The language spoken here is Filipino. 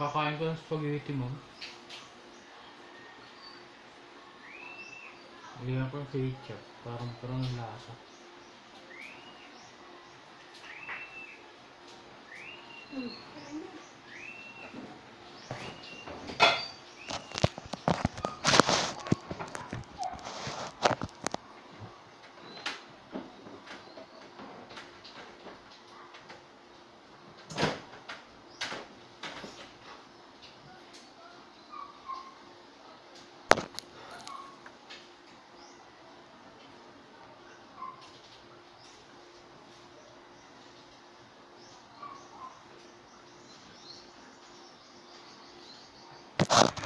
Kakain ko ng spaghetti, mom. Lagyan ko ng ketchup. Parang parang lasa. Mm. you